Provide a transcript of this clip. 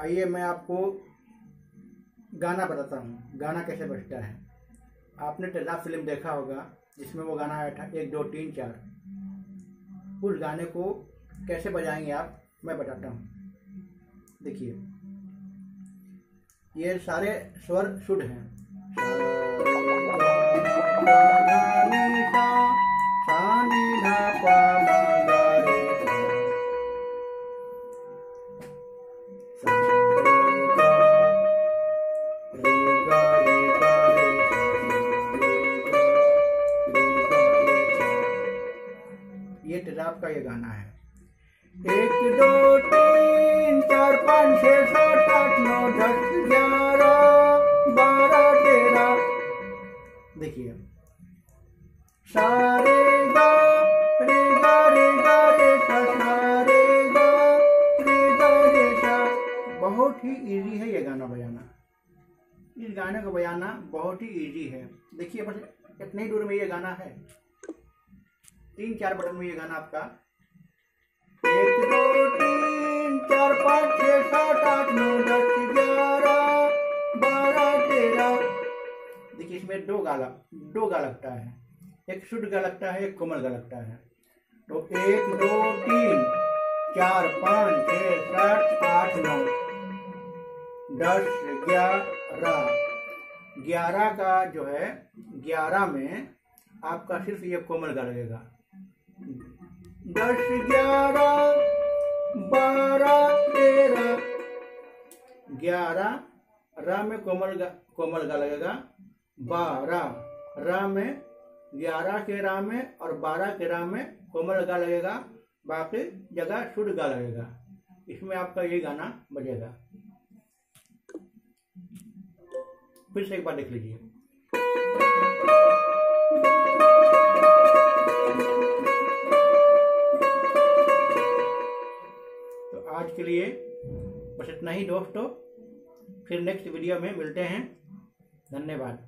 आइए मैं आपको गाना बताता हूँ। गाना कैसे बजता है? आपने टेला फ़िल्म देखा होगा, जिसमें वो गाना आया था, एक, दो, तीन, चार। उस गाने को कैसे बजाएँगे आप? मैं बताता हूँ। देखिए। ये सारे स्वर शुद्ध हैं। ये तेजाब का ये गाना है। एक, दो, तीन, चार, पाँच छः सात, आठ, नौ, दस, ग्यारह, बारह, तेरह। देखिए। सारे बहुत ही इजी है ये गाना बजाना। इस गाने को बजाना बहुत ही इजी है। देखिए, बस इतने दूर में ये गाना है। तीन चार बटन में ये गाना आपका। एक, दो, तीन, चार, पाँच सात नौ, दस, ग्यारह, बारह, तेरह। देखिए, इसमें दो गाला, दो गा लगता है। एक शुद्ध गा लगता है, एक कोमल गा लगता है। तो एक, दो, तीन, चार, पाँच छः सात, आठ, नौ, दस, ग्यारह। ग्यारह का जो है, ग्यारह में आपका सिर्फ़ ये कोमल गा लगेगा। दस ग्यारह, बारह, तेरह। ग्यारह रा में कोमल गा कोमल गा लगेगा। बारह रा में, ग्यारह के रा में और बारह के रा में कोमल गा लगेगा। बाकी जगह शुद्ध गा लगेगा। इसमें आपका ये गाना बजेगा। फिर से एक बार देख लीजिए। के लिए बस इतना ही दोस्तों फिर नेक्स्ट वीडियो में मिलते हैं। धन्यवाद।